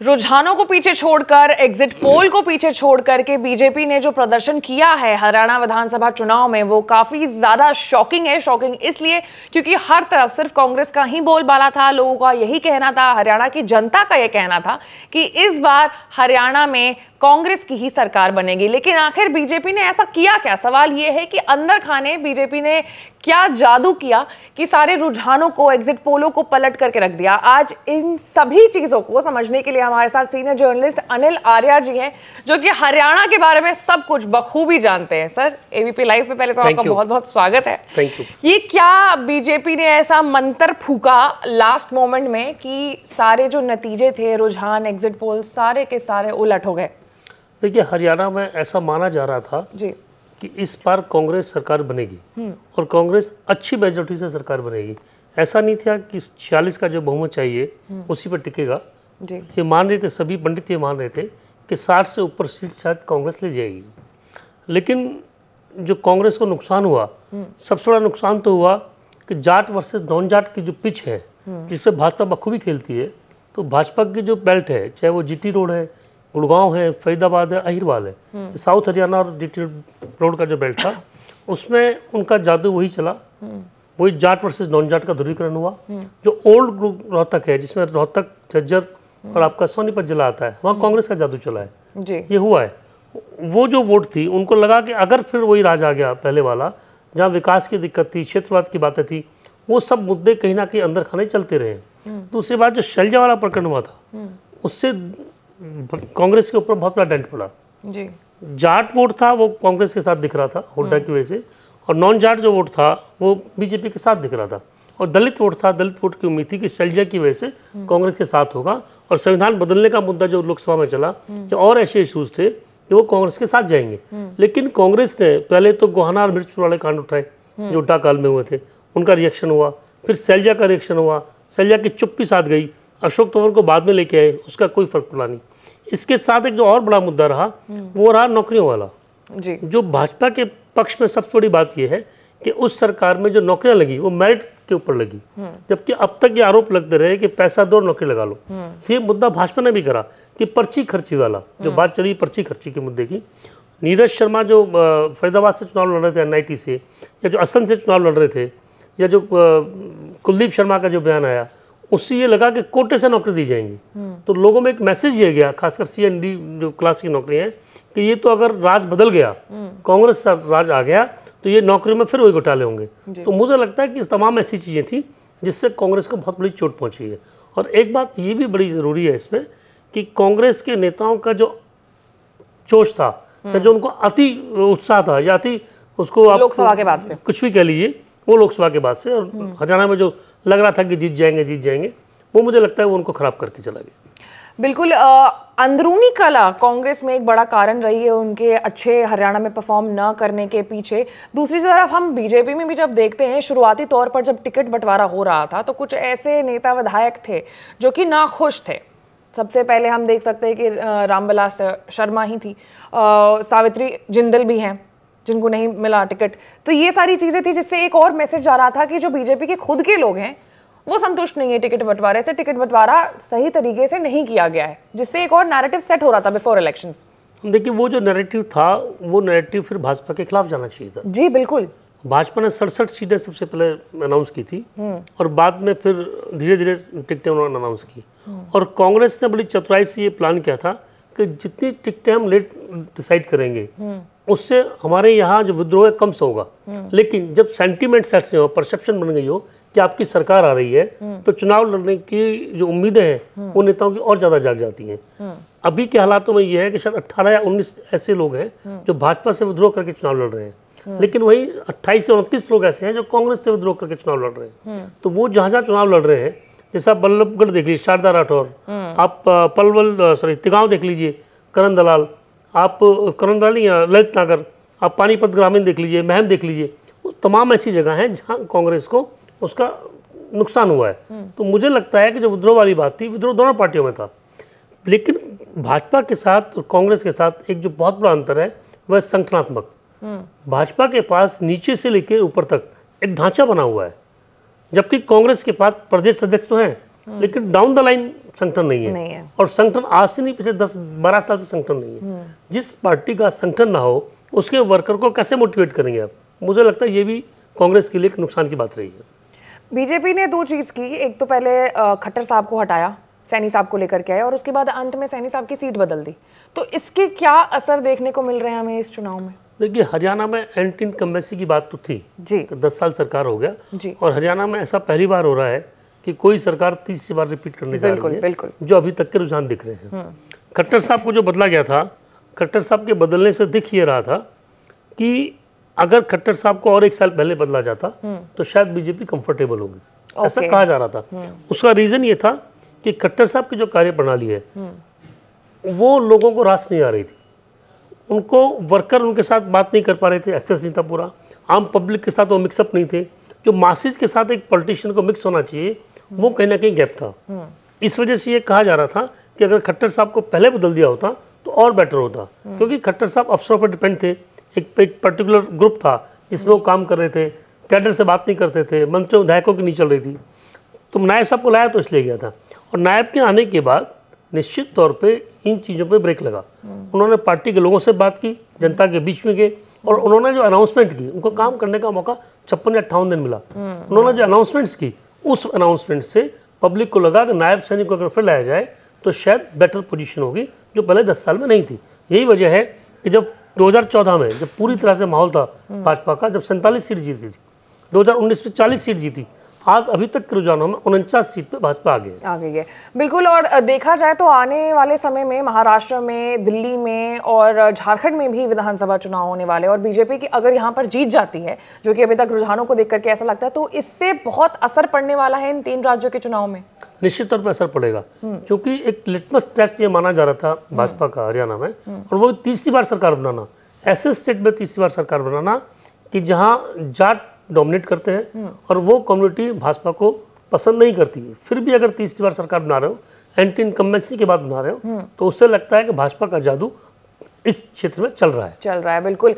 रुझानों को पीछे छोड़कर एग्जिट पोल को पीछे छोड़कर के बीजेपी ने जो प्रदर्शन किया है हरियाणा विधानसभा चुनाव में, वो काफ़ी ज़्यादा शॉकिंग है। शॉकिंग इसलिए क्योंकि हर तरफ़ सिर्फ़ कांग्रेस का ही बोलबाला था, लोगों का यही कहना था, हरियाणा की जनता का यह कहना था कि इस बार हरियाणा में कांग्रेस की ही सरकार बनेगी। लेकिन आखिर बीजेपी ने ऐसा किया क्या? सवाल यह है कि अंदर खाने बीजेपी ने क्या जादू किया कि सारे रुझानों को एग्जिट पोलों को पलट करके रख दिया? आज इन सभी चीज़ों को समझने के लिए हमारे साथ सीनियर जर्नलिस्ट अनिल आर्या जी हैं जो कि हरियाणा के बारे में सब कुछ बखूबी जानते हैं। सर एबीपी लाइव में पहले तो आपका बहुत बहुत स्वागत है। थैंक यू ये क्या बीजेपी ने ऐसा मंत्र फूका लास्ट मोमेंट में कि सारे जो नतीजे थे रुझान एग्जिट पोल सारे के सारे उलट हो गए? देखिए हरियाणा में ऐसा माना जा रहा था जी। कि इस बार कांग्रेस सरकार बनेगी और कांग्रेस अच्छी मेजोरिटी से सरकार बनेगी। ऐसा नहीं था कि छियालीस का जो बहुमत चाहिए उसी पर टिकेगा। ये मान रहे थे सभी पंडित ये मान रहे थे कि साठ से ऊपर सीट शायद कांग्रेस ले जाएगी। लेकिन जो कांग्रेस को नुकसान हुआ सबसे बड़ा नुकसान तो हुआ कि जाट वर्सेस नॉन जाट की जो पिच है जिससे भाजपा बखूबी खेलती है तो भाजपा की जो बेल्ट है चाहे वो जीटी रोड है गुड़गांव है फरीदाबाद है अहिरवाल है। साउथ हरियाणा और जीटी रोड का जो बेल्ट था उसमें उनका जादू वही चला। वही जाट वर्सेस नॉन जाट का ध्रुवीकरण हुआ जो ओल्ड रोहतक है जिसमें रोहतक झज्जर और आपका सोनीपत जिला आता है वहाँ कांग्रेस का जादू चला है। जी। ये हुआ है। वो जो वोट थी उनको लगा कि अगर फिर वही राज आ गया पहले वाला जहाँ विकास की दिक्कत थी क्षेत्रवाद की बातें थी वो सब मुद्दे कहीं ना कहीं अंदर खाने चलते रहे। दूसरी बात जो शैलजा वाला प्रकरण हुआ था उससे कांग्रेस के ऊपर बहुत बड़ा डेंट पड़ा। जी। जाट वोट था वो कांग्रेस के साथ दिख रहा था हुड्डा की वजह से। और नॉन जाट जो वोट था वो बीजेपी के साथ दिख रहा था। और दलित वोट था दलित वोट की उम्मीद थी कि शैलजा की वजह से कांग्रेस के साथ होगा। और संविधान बदलने का मुद्दा जो लोकसभा में चला कि और ऐसे इशूज थे कि वो कांग्रेस के साथ जाएँगे। लेकिन कांग्रेस ने पहले तो गोहाना और मिर्च वाले कांड उठाए जो उल्टा काल में हुए थे। उनका रिएक्शन हुआ फिर शैलजा का रिएक्शन हुआ। शैलजा की चुप्पी साथ गई। अशोक तंवर को बाद में लेके आए उसका कोई फ़र्क पड़ा नहीं। इसके साथ एक जो और बड़ा मुद्दा रहा वो रहा नौकरियों वाला। जी। जो भाजपा के पक्ष में सबसे बड़ी बात यह है कि उस सरकार में जो नौकरियाँ लगी वो मेरिट के ऊपर लगी। जबकि अब तक ये आरोप लगते रहे कि पैसा दो नौकरी लगा लो। ये मुद्दा भाजपा ने भी करा कि पर्ची खर्ची वाला जो बात चली पर्ची खर्ची के मुद्दे की नीरज शर्मा जो फरीदाबाद से चुनाव लड़ रहे थे एनआईटी से या जो असम से चुनाव लड़ रहे थे या जो कुलदीप शर्मा का जो बयान आया उससे ये लगा कि कोटे से नौकरी दी जाएँगी। तो लोगों में एक मैसेज ये गया खासकर सी एन डी जो क्लास की नौकरी है कि ये तो अगर राज बदल गया कांग्रेस का राज आ गया तो ये नौकरी में फिर वही घोटाले होंगे। तो मुझे लगता है कि इस तमाम ऐसी चीज़ें थी जिससे कांग्रेस को बहुत बड़ी चोट पहुँची है। और एक बात ये भी बड़ी ज़रूरी है इसमें कि कांग्रेस के नेताओं का जो जोश था या जो उनको अति उत्साह था या अति उसको आप लोकसभा के बाद से। कुछ भी कह लीजिए वो लोकसभा के बाद से और हरियाणा में जो लग रहा था कि जीत जाएँगे जीत जाएँगे वो मुझे लगता है वो उनको खराब करके चला गया। बिल्कुल अंदरूनी कला कांग्रेस में एक बड़ा कारण रही है उनके अच्छे हरियाणा में परफॉर्म न करने के पीछे। दूसरी तरफ़ हम बीजेपी में भी जब देखते हैं शुरुआती तौर पर जब टिकट बंटवारा हो रहा था तो कुछ ऐसे नेता विधायक थे जो कि नाखुश थे। सबसे पहले हम देख सकते हैं कि रामविलास शर्मा ही थी। अ, सावित्री जिंदल भी हैं जिनको नहीं मिला टिकट। तो ये सारी चीज़ें थी जिससे एक और मैसेज जा रहा था कि जो बीजेपी के खुद के लोग हैं वो संतुष्ट नहीं है टिकट बंटवारे से। टिकट बंटवारा सही तरीके से नहीं किया गया है जिससे एक और नैरेटिव सेट हो रहा था बिफोर इलेक्शंस देखिए वो जो नैरेटिव था वो नैरेटिव फिर भाजपा के खिलाफ जाना चाहिए था। जी बिल्कुल। भाजपा ने सड़सठ सीटें सबसे पहले अनाउंस की थी और बाद में फिर धीरे धीरे टिकटें उन्होंने अनाउंस की। और कांग्रेस ने बड़ी चतुराई से ये प्लान किया था कि जितनी टिकटें हम लेट डिसाइड करेंगे उससे हमारे यहाँ जो विद्रोह है, कम से होगा। लेकिन जब सेंटीमेंट सेट से हो परसेप्शन बन गई हो कि आपकी सरकार आ रही है तो चुनाव लड़ने की जो उम्मीदें हैं, वो नेताओं की और ज़्यादा जाग जाती हैं। अभी के हालातों में ये है कि शायद 18 या 19 ऐसे लोग हैं, जो भाजपा से विद्रोह करके चुनाव लड़ रहे हैं। लेकिन वही 28 से उनतीस लोग ऐसे हैं, जो कांग्रेस से विद्रोह करके चुनाव लड़ रहे हैं। तो वो जहाँ जहाँ चुनाव लड़ रहे हैं, जैसे आप बल्लभगढ़ देख लीजिए, शारदा राठौर, आप पलवल सॉरी तिगांव देख लीजिए, करण दलाल आप दलाल नहीं ललित नागर आप पानीपत ग्रामीण देख लीजिए महम देख लीजिए वो तमाम ऐसी जगह हैं जहाँ कांग्रेस को उसका नुकसान हुआ है। तो मुझे लगता है कि जो विद्रोह वाली बात थी विद्रोह दोनों पार्टियों में था। लेकिन भाजपा के साथ और कांग्रेस के साथ एक जो बहुत बड़ा अंतर है वह संगठनात्मक। भाजपा के पास नीचे से लेकर ऊपर तक एक ढांचा बना हुआ है जबकि कांग्रेस के पास प्रदेश अध्यक्ष तो हैं। लेकिन डाउन द लाइन संगठन नहीं है। नहीं है। और संगठन आज से नहीं पिछले दस बारह साल से संगठन नहीं है। जिस पार्टी का संगठन ना हो उसके वर्कर को कैसे मोटिवेट करेंगे आप? मुझे लगता है ये भी कांग्रेस के लिए एक नुकसान की बात रही है। बीजेपी ने दो चीज़ की। एक तो पहले खट्टर साहब को हटाया सैनी साहब को लेकर के आए और उसके बाद अंत में सैनी साहब की सीट बदल दी। तो इसके क्या असर देखने को मिल रहे हैं हमें इस चुनाव में? देखिए हरियाणा में एंटी इनकम्बेंसी की बात तो थी। जी। कि दस साल सरकार हो गया। जी। और हरियाणा में ऐसा पहली बार हो रहा है कि कोई सरकार तीसरी बार रिपीट करने जा रही है बिल्कुल। जो अभी तक के रुझान दिख रहे हैं। खट्टर साहब को जो बदला गया था खट्टर साहब के बदलने से दिख ये रहा था कि अगर खट्टर साहब को और एक साल पहले बदला जाता तो शायद बीजेपी कंफर्टेबल होगी। ऐसा कहा जा रहा था। उसका रीजन ये था कि खट्टर साहब की जो कार्य प्रणाली है। वो लोगों को रास नहीं आ रही थी। उनको वर्कर उनके साथ बात नहीं कर पा रहे थे एक्सेस नहीं था पूरा। आम पब्लिक के साथ वो मिक्सअप नहीं थे। जो मासिस के साथ एक पॉलिटिशियन को मिक्स होना चाहिए वो कहीं ना कहीं गैप था। इस वजह से ये कहा जा रहा था कि अगर खट्टर साहब को पहले बदल दिया होता तो और बेटर होता। क्योंकि खट्टर साहब अफसरों पर डिपेंड थे। एक एक पर्टिकुलर ग्रुप था जिसमें वो काम कर रहे थे। कैडर से बात नहीं करते थे। मंत्रियों विधायकों की नहीं चल रही थी। तो नायब साहब को लाया तो इसलिए गया था। और नायब के आने के बाद निश्चित तौर पे इन चीज़ों पे ब्रेक लगा। उन्होंने पार्टी के लोगों से बात की जनता के बीच में गए। और उन्होंने जो अनाउंसमेंट की उनको काम करने का मौका छप्पन या अट्ठावन दिन मिला। उन्होंने जो अनाउंसमेंट्स की उस अनाउंसमेंट से पब्लिक को लगा कि नायब सैनिक को अगर फिर लाया जाए तो शायद बेटर पोजीशन होगी जो पहले दस साल में नहीं थी। यही वजह है कि जब 2014 में जब पूरी तरह से माहौल था भाजपा का जब सैंतालीस सीट जीती थी 2019 में 40 सीट जीती आज अभी तक के रुझानों में उनचास सीट पे भाजपा आ गई आ गई है। बिल्कुल और देखा जाए तो आने वाले समय में महाराष्ट्र में दिल्ली में और झारखंड में भी विधानसभा चुनाव होने वाले और बीजेपी की अगर यहाँ पर जीत जाती है जो कि अभी तक रुझानों को देख करके ऐसा लगता है तो इससे बहुत असर पड़ने वाला है इन तीन राज्यों के चुनाव में। निश्चित तौर पर असर पड़ेगा। क्योंकि एक लिटमस टेस्ट ये माना जा रहा था भाजपा का हरियाणा में और वो तीसरी बार सरकार बनाना ऐसे स्टेट में तीसरी बार सरकार बनाना कि जहाँ जाट डोमिनेट करते हैं और वो कम्युनिटी भाजपा को पसंद नहीं करती है। फिर भी अगर तीसरी बार सरकार बना रहे हो एंटी इनकम्बेंसी के बाद बना रहे हो। तो उससे लगता है कि भाजपा का जादू इस क्षेत्र में चल रहा है। चल रहा है, बिल्कुल।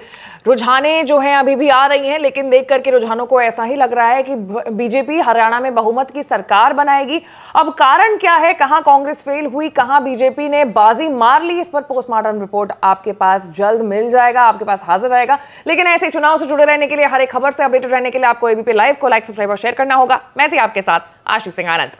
रुझाने जो हैं अभी भी आ रही हैं, लेकिन देख करके रुझानों को ऐसा ही लग रहा है कि बीजेपी हरियाणा में बहुमत की सरकार बनाएगी। अब कारण क्या है? कहाँ कांग्रेस फेल हुई? कहाँ बीजेपी ने बाजी मार ली? इस पर पोस्टमार्टम रिपोर्ट आपके पास जल्द मिल जाएगा, आपके पास हाजिर रहेगा। लेकिन ऐसे चुनाव से जुड़े रहने के लिए, हर एक खबर से अपडेटेड रहने के लिए आपको एबीपी लाइव को लाइक, सब्सक्राइब और शेयर करना होगा। मैं थी आपके साथ, आशीष सिंह आनंद।